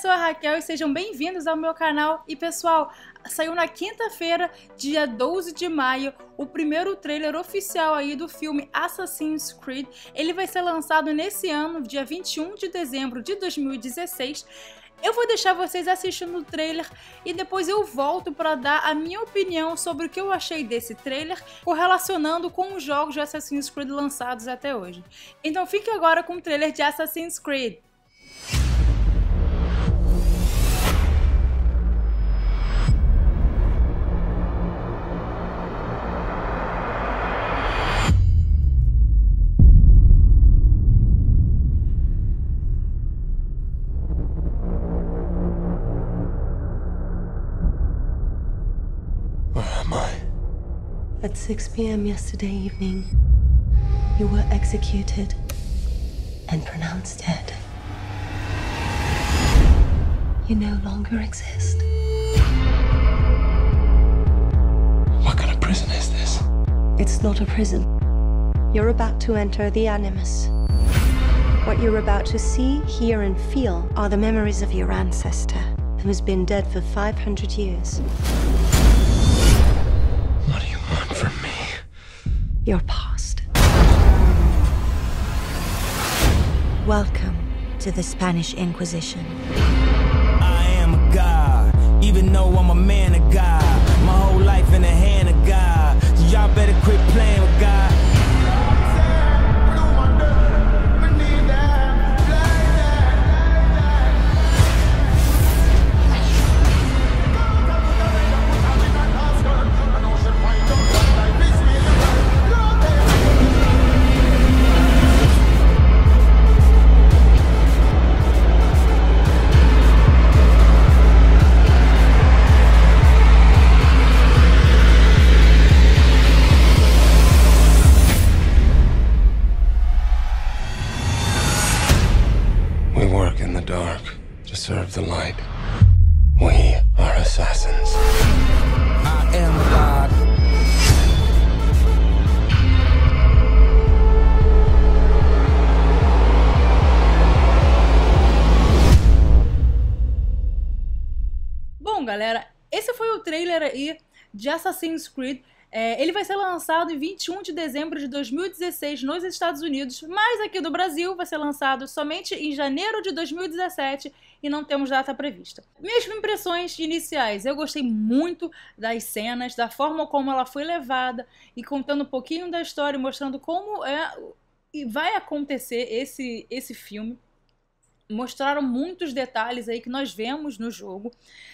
sou a Raquel e sejam bem-vindos ao meu canal. E pessoal, saiu na quinta-feira, dia 12 de maio, o primeiro trailer oficial aí do filme Assassin's Creed. Ele vai ser lançado nesse ano, dia 21 de dezembro de 2016. Eu vou deixar vocês assistindo o trailer e depois eu volto para dar a minha opinião sobre o que eu achei desse trailer, correlacionando com os jogos de Assassin's Creed lançados até hoje. Então fique agora com o trailer de Assassin's Creed. At 6 p.m. yesterday evening, you were executed and pronounced dead. You no longer exist. What kind of prison is this? It's not a prison. You're about to enter the Animus. What you're about to see, hear, and feel are the memories of your ancestor, who's been dead for 500 years. Your past. Welcome to the Spanish Inquisition. I am a god, even though I'm a man of God. My whole life in the hand of God. Serve the light. We are assassins. I am God. Bom, galera, esse foi o trailer aí de Assassin's Creed é, ele vai ser lançado em 21 de dezembro de 2016 nos Estados Unidos, mas aqui do Brasil vai ser lançado somente em janeiro de 2017 e não temos data prevista. Minhas impressões iniciais, eu gostei muito das cenas, da forma como ela foi levada e contando um pouquinho da história, mostrando como é e vai acontecer esse, esse filme mostraram muitos detalhes aí que nós vemos no jogo,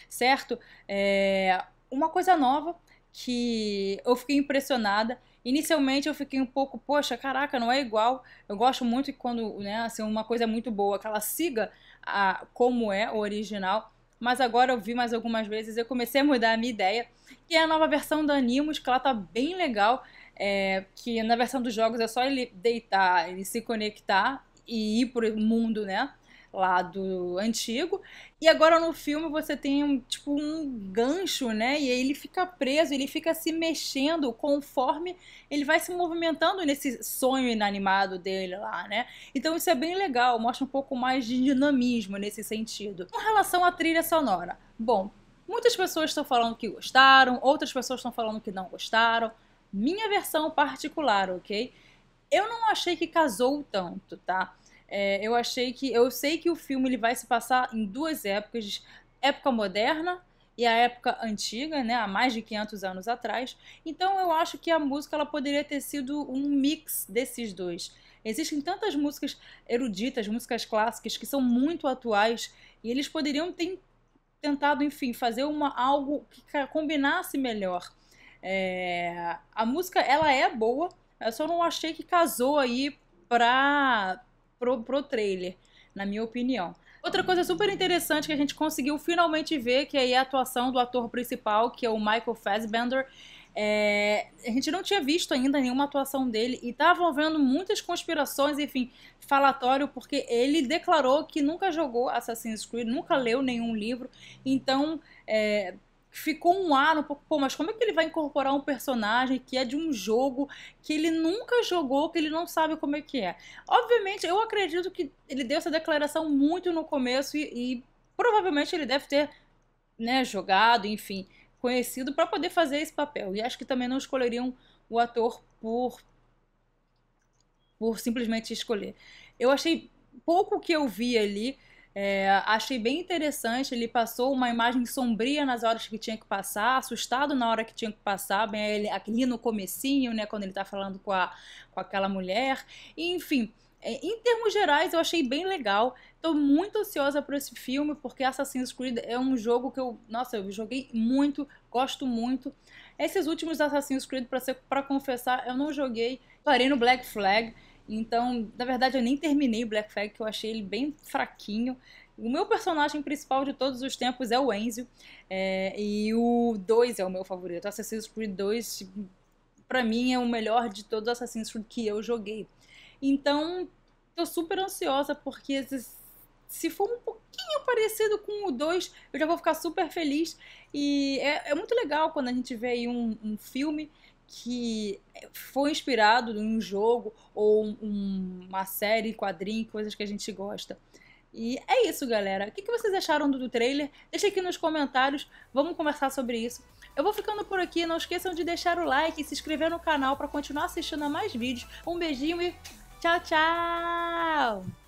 certo? É uma coisa nova que eu fiquei impressionada. Inicialmente eu fiquei um pouco, poxa, caraca, não é igual. Eu gosto muito quando, né, assim, uma coisa é muito boa, que ela siga a, como é o original. Mas agora eu vi mais algumas vezes, eu comecei a mudar a minha ideia. Que é a nova versão da Animus, que ela tá bem legal. É, que na versão dos jogos é só ele deitar, ele se conectar e ir pro mundo, né? Lá do antigo. E agora no filme você tem um, tipo um gancho, né? E ele fica preso, ele fica se mexendo conforme ele vai se movimentando nesse sonho inanimado dele lá, né? Então isso é bem legal, mostra um pouco mais de dinamismo nesse sentido. Com relação à trilha sonora, bom, muitas pessoas estão falando que gostaram, outras pessoas estão falando que não gostaram. Minha versão particular, ok? Eu não achei que casou tanto, tá? É, eu achei que. Eu sei que o filme ele vai se passar em duas épocas: época moderna e a época antiga, né, há mais de 500 anos atrás. Então eu acho que a música ela poderia ter sido um mix desses dois. Existem tantas músicas eruditas, músicas clássicas que são muito atuais e eles poderiam ter tentado, enfim, fazer uma algo que combinasse melhor. É, a música ela é boa, eu só não achei que casou aí para pro, pro trailer, na minha opinião. Outra coisa super interessante que a gente conseguiu finalmente ver, que é a atuação do ator principal, que é o Michael Fassbender. É, a gente não tinha visto ainda nenhuma atuação dele e estava havendo muitas conspirações, enfim, falatório, porque ele declarou que nunca jogou Assassin's Creed, nunca leu nenhum livro, então é, ficou um ar um pouco, pô, mas como é que ele vai incorporar um personagem que é de um jogo que ele nunca jogou, que ele não sabe como é que é? Obviamente, eu acredito que ele deu essa declaração muito no começo e, e provavelmente ele deve ter né, jogado, enfim, conhecido para poder fazer esse papel. E acho que também não escolheriam o ator por por simplesmente escolher. Eu achei pouco que eu vi ali, é, achei bem interessante. Ele passou uma imagem sombria nas horas que tinha que passar, assustado na hora que tinha que passar, bem ele, ali no comecinho, né, quando ele tá falando com, a, com aquela mulher. E, enfim, é, em termos gerais, eu achei bem legal. Tô muito ansiosa por esse filme, porque Assassin's Creed é um jogo que eu, nossa, eu joguei muito, gosto muito. Esses últimos Assassin's Creed, para confessar, eu não joguei. Parei no Black Flag. Então, na verdade, eu nem terminei o Black Flag, que eu achei ele bem fraquinho. O meu personagem principal de todos os tempos é o Enzo. É, e o 2 é o meu favorito. Assassin's Creed 2, pra mim, é o melhor de todos os Assassin's Creed que eu joguei. Então, tô super ansiosa, porque se for um pouquinho parecido com o 2, eu já vou ficar super feliz. E é, é muito legal quando a gente vê aí um, um filme que foi inspirado em um jogo ou um, uma série, quadrinho, coisas que a gente gosta. E é isso, galera. O que vocês acharam do trailer? Deixa aqui nos comentários, vamos conversar sobre isso. Eu vou ficando por aqui, não esqueçam de deixar o like e se inscrever no canal para continuar assistindo a mais vídeos. Um beijinho e tchau, tchau!